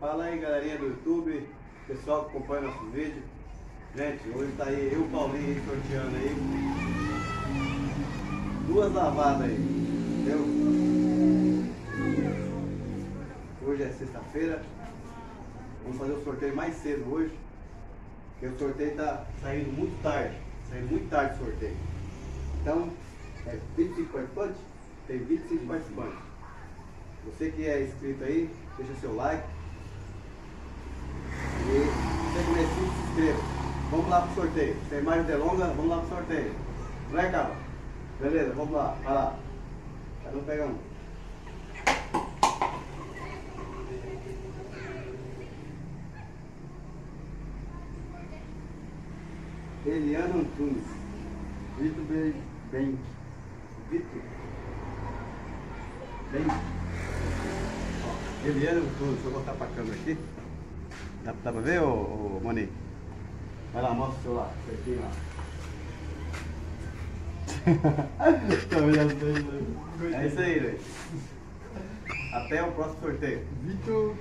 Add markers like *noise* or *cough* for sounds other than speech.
Fala aí galerinha do YouTube, pessoal que acompanha nosso vídeo. Gente, hoje tá aí eu Paulinho sorteando aí. Duas lavadas aí, entendeu? Hoje é sexta-feira. Vamos fazer o sorteio mais cedo hoje. Porque o sorteio tá saindo muito tarde. Saindo muito tarde o sorteio. Então, é 25 participantes? Tem 25 participantes. Você que é inscrito aí, deixa seu like. E você que não é inscrito, se inscreva. Vamos lá pro sorteio. Sem mais delongas, vamos lá pro sorteio. É, Carlos? Beleza, vamos lá. Vai lá. Cada um pega um. Eliana Antunes. Vitor Bem. Bem. Vitor. Bem. Ó, Eliana Antunes. Eu botar pra câmera aqui. Dá, dá pra ver, ô, ô Moni? Vai lá, mostra o celular. Certinho bem, *laughs* É isso aí, velho. Até o próximo sorteio. Vitor.